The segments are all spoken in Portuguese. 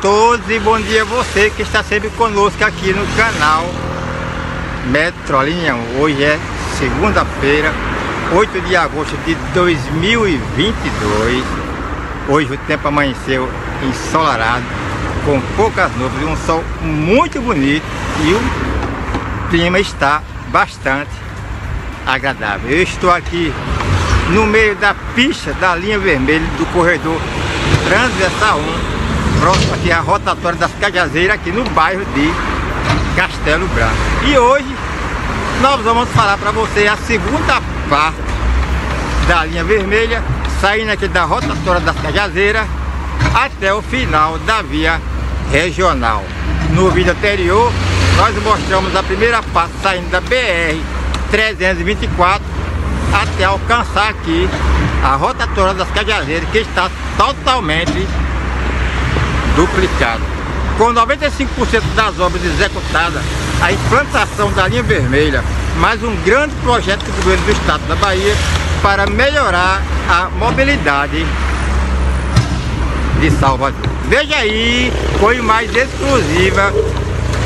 todos e bom dia a você que está sempre conosco aqui no canal Metrolinha. Hoje é segunda-feira, 8 de agosto de 2022. Hoje o tempo amanheceu ensolarado, com poucas nuvens, um sol muito bonito e o clima está bastante agradável. Eu estou aqui no meio da pista da linha vermelha do corredor transversal 1, próximo aqui à rotatória das Cajazeiras, aqui no bairro de Castelo Branco. E hoje nós vamos falar para você a segunda parte da linha vermelha, saindo aqui da rotatória das Cajazeiras até o final da via regional. No vídeo anterior, nós mostramos a primeira parte saindo da BR 324 até alcançar aqui a rotatória das Cajazeiras que está totalmente duplicada. Com 95% das obras executadas, a implantação da linha vermelha, mais um grande projeto do governo do estado da Bahia para melhorar a mobilidade de Salvador. Veja aí, foi mais exclusiva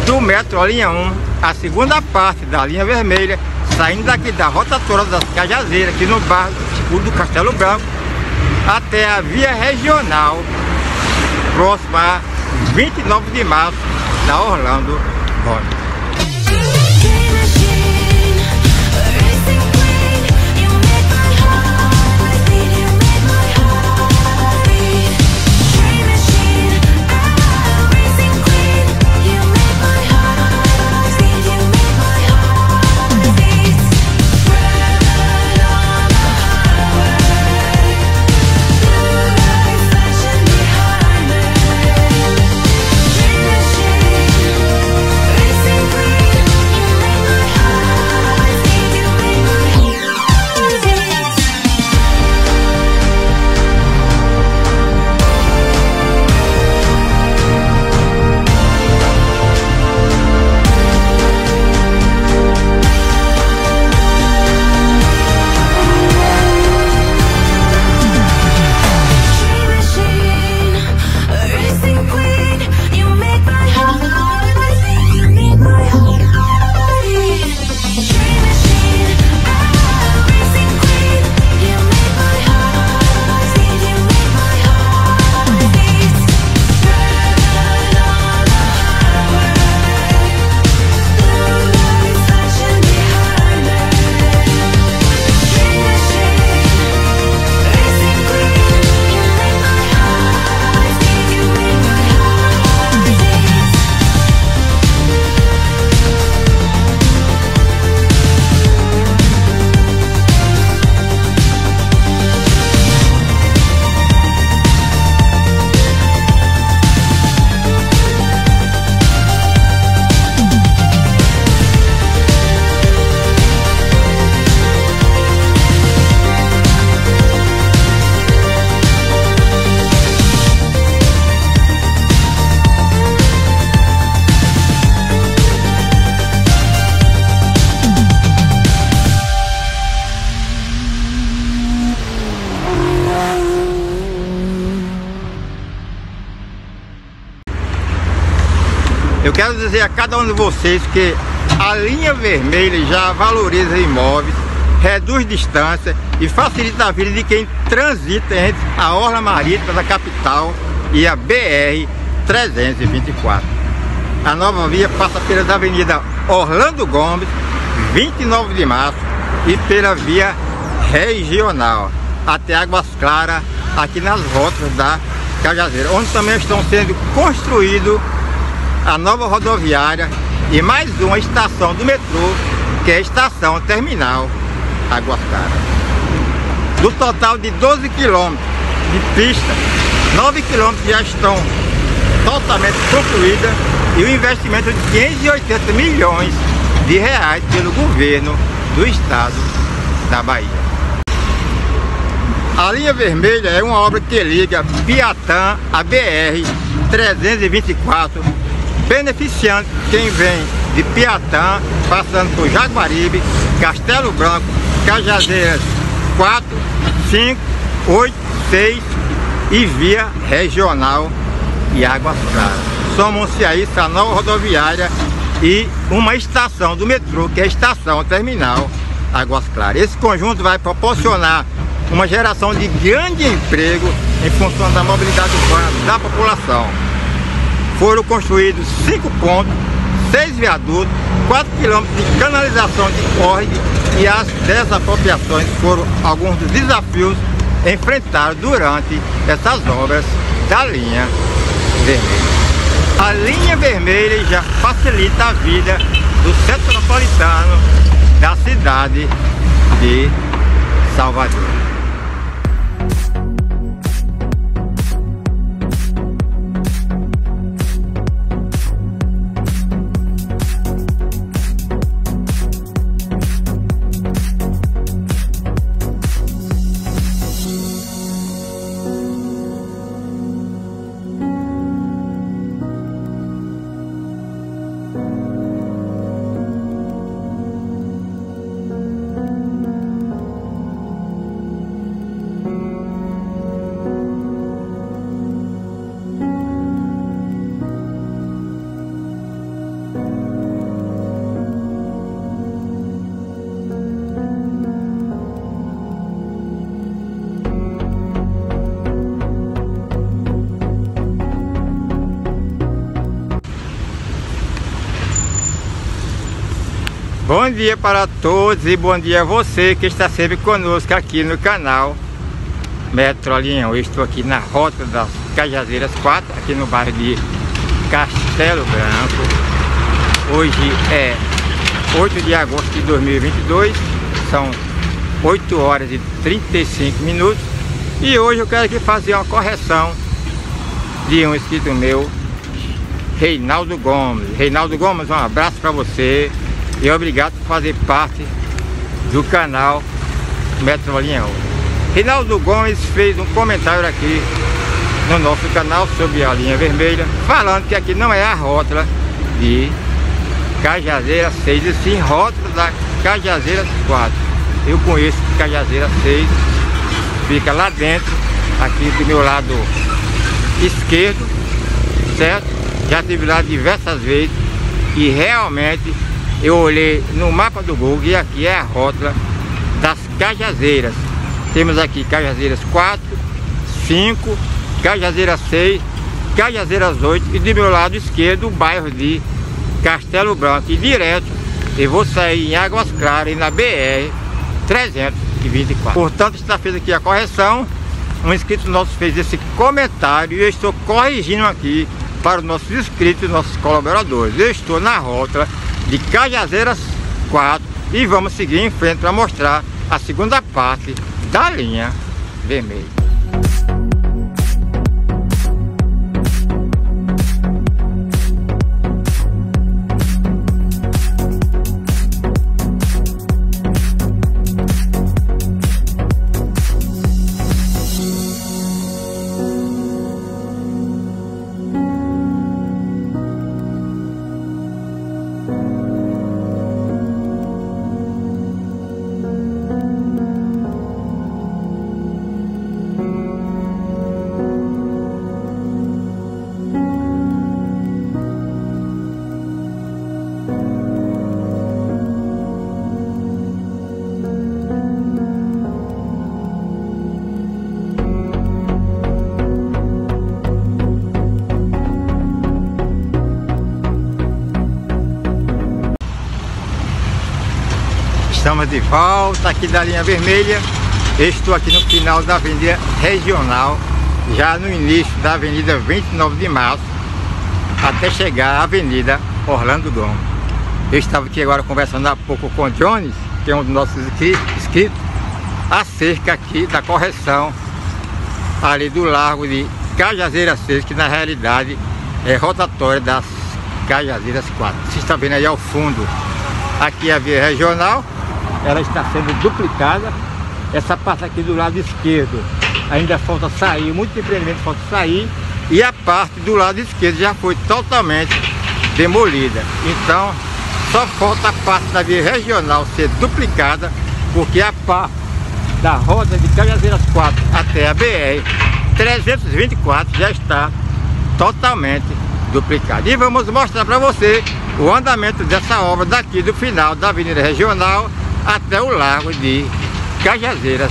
do Metro Linha 1, a segunda parte da linha vermelha, saindo daqui da rotatória das Cajazeiras, aqui no bairro do Castelo Branco, até a via regional, próxima a 29 de março, da Orlando Gomes. Dizer a cada um de vocês que a linha vermelha já valoriza imóveis, reduz distância e facilita a vida de quem transita entre a Orla Marítima da capital e a BR 324. A nova via passa pela Avenida Orlando Gomes, 29 de março e pela via regional até Águas Claras, aqui nas rotas da Cajazeira, onde também estão sendo construídos a nova rodoviária e mais uma estação do metrô, que é a estação terminal Águas Claras. Do total de 12 quilômetros de pista, 9 quilômetros já estão totalmente concluídas e o investimento de 580 milhões de reais pelo governo do estado da Bahia. A linha vermelha é uma obra que liga Piatã a BR 324 beneficiando quem vem de Piatã, passando por Jaguaribe, Castelo Branco, Cajazeiras 4, 5, 8, 6 e via regional e Águas Claras. Somam-se aí essa nova rodoviária e uma estação do metrô, que é a estação terminal Águas Claras. Esse conjunto vai proporcionar uma geração de grande emprego em função da mobilidade urbana da população. Foram construídos cinco pontos, seis viadutos, 4 quilômetros de canalização de córrego e as desapropriações foram alguns dos desafios enfrentados durante essas obras da linha vermelha. A linha vermelha já facilita a vida do centro metropolitano da cidade de Salvador. Bom dia para todos e bom dia a você que está sempre conosco aqui no canal Metrolinha. Eu estou aqui na rota das Cajazeiras 4, aqui no bairro de Castelo Branco. Hoje é 8 de agosto de 2022, são 8 horas e 35 minutos e hoje eu quero aqui fazer uma correção de um inscrito meu, Reinaldo Gomes. Reinaldo Gomes, um abraço para você e obrigado por fazer parte do canal Metrolinha Rinaldo Gomes fez um comentário aqui no nosso canal sobre a linha vermelha, falando que aqui não é a rótula de Cajazeira 6, e sim rótula da Cajazeira 4. Eu conheço Cajazeira 6, fica lá dentro, aqui do meu lado esquerdo, certo? Já tive lá diversas vezes e realmente eu olhei no mapa do Google e aqui é a rótula das Cajazeiras. Temos aqui Cajazeiras 4, 5, Cajazeiras 6, Cajazeiras 8 e do meu lado esquerdo o bairro de Castelo Branco. E direto eu vou sair em Águas Claras e na BR 324. Portanto, está feita aqui a correção. Um inscrito nosso fez esse comentário e eu estou corrigindo aqui para os nossos inscritos nossos colaboradores. Eu estou na rótula de Cajazeiras 4 e vamos seguir em frente para mostrar a segunda parte da linha vermelha. De volta aqui da linha vermelha. Estou aqui no final da avenida regional, já no início da avenida 29 de março, até chegar à avenida Orlando Gomes. Eu estava aqui agora conversando há pouco com o Jones, que é um dos nossos inscritos, acerca aqui da correção ali do largo de Cajazeiras 6, que na realidade é rotatória das Cajazeiras 4. Você está vendo aí ao fundo, aqui a via regional, ela está sendo duplicada. Essa parte aqui do lado esquerdo ainda falta sair, muito empreendimento falta sair. E a parte do lado esquerdo já foi totalmente demolida. Então, só falta a parte da via regional ser duplicada, porque a parte da roda de Cajazeiras 4 até a BR 324 já está totalmente duplicado. E vamos mostrar para você o andamento dessa obra daqui do final da Avenida Regional até o Largo de Cajazeiras.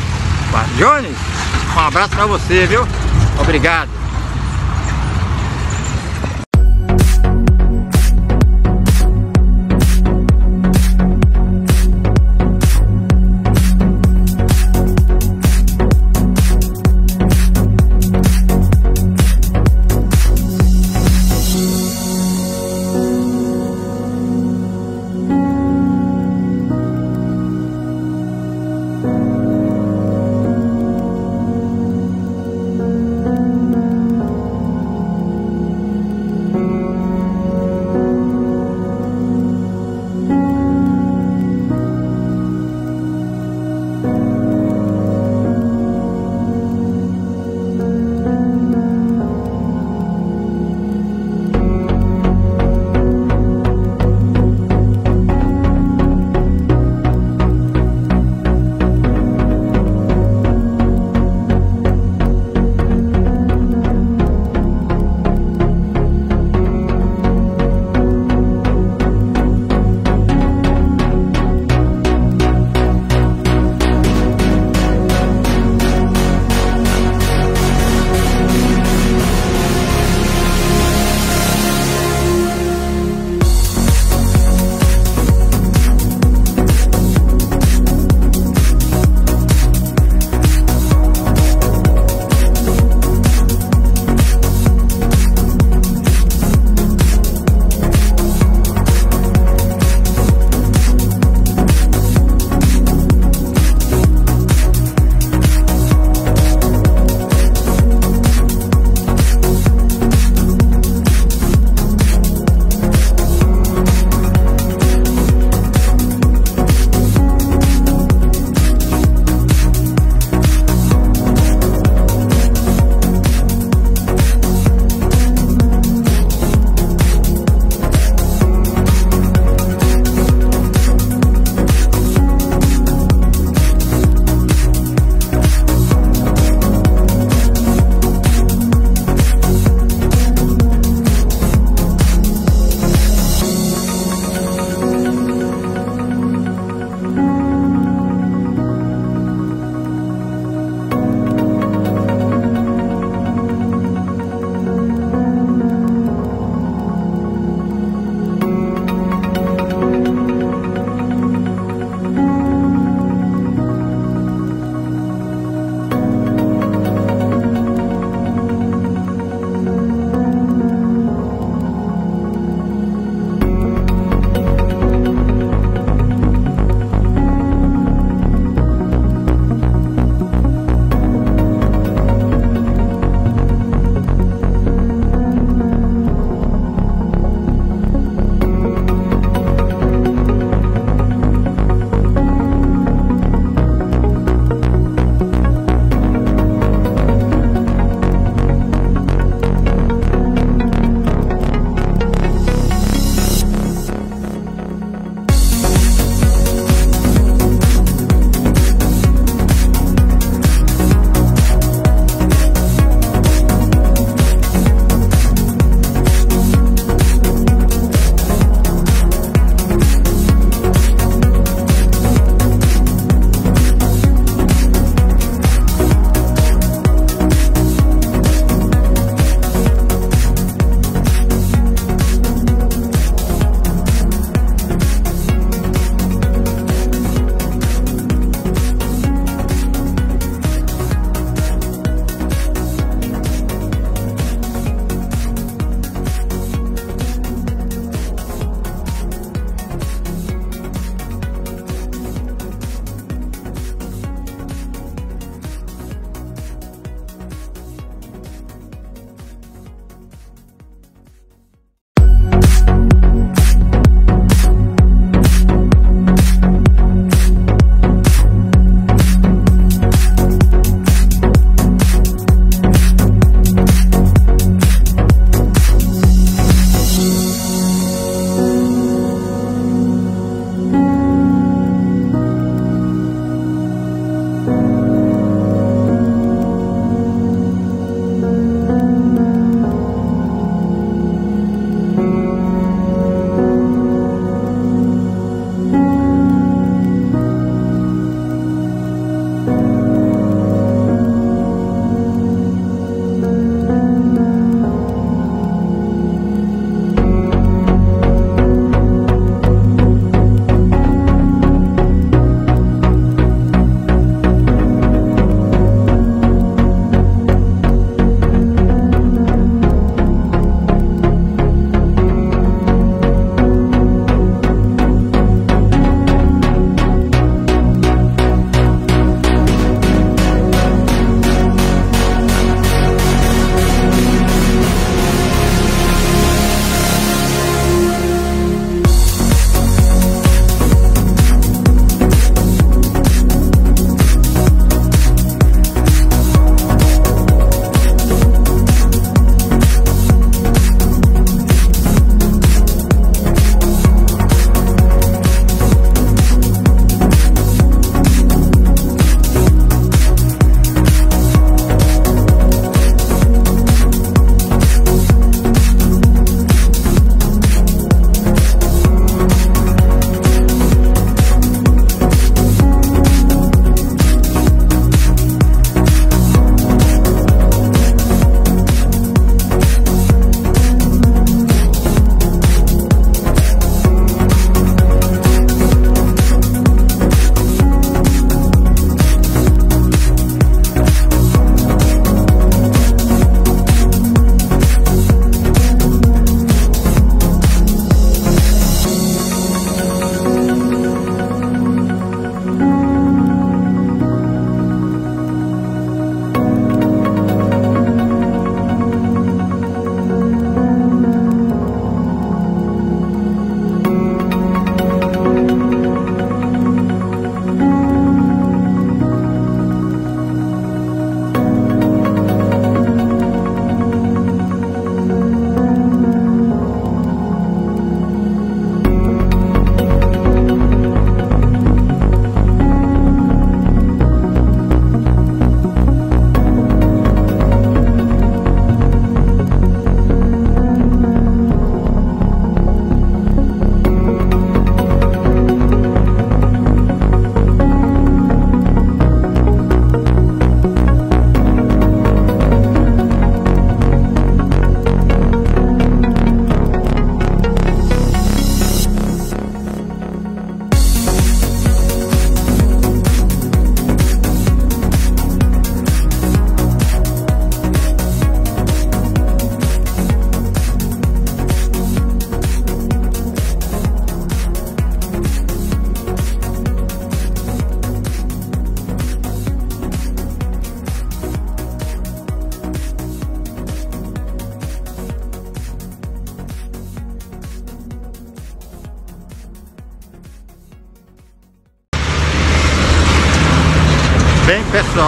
Jones, um abraço para você, viu? Obrigado.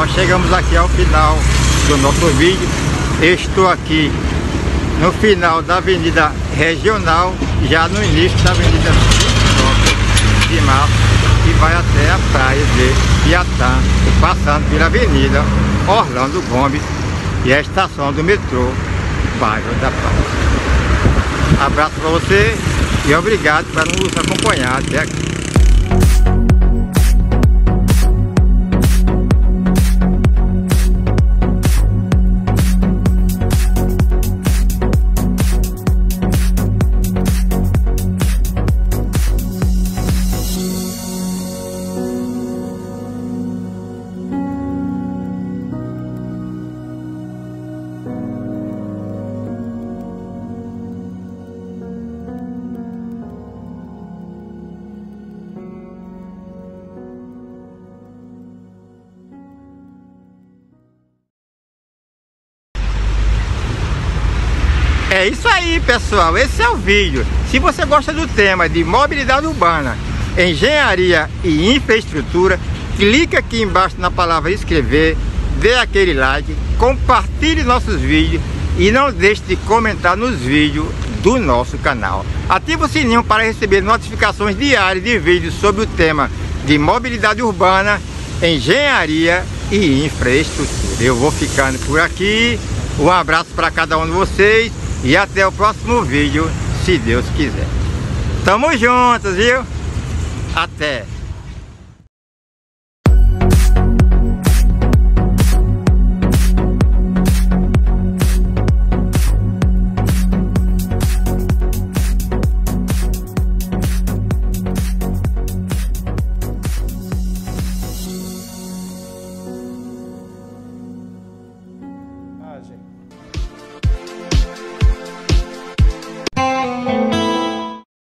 Pessoal, chegamos aqui ao final do nosso vídeo. Estou aqui no final da Avenida Regional, já no início da Avenida 29 de Março, e vai até a praia de Piatã, passando pela Avenida Orlando Gomes e a estação do metrô Bairro da Paz. Abraço para você e obrigado por nos acompanhar até aqui. É isso aí, pessoal. Esse é o vídeo. Se você gosta do tema de mobilidade urbana, engenharia e infraestrutura, clica aqui embaixo na palavra inscrever, dê aquele like, compartilhe nossos vídeos e não deixe de comentar nos vídeos do nosso canal. Ative o sininho para receber notificações diárias de vídeos sobre o tema de mobilidade urbana, engenharia e infraestrutura. Eu vou ficando por aqui. Um abraço para cada um de vocês e até o próximo vídeo, se Deus quiser. Tamo juntos, viu? Até!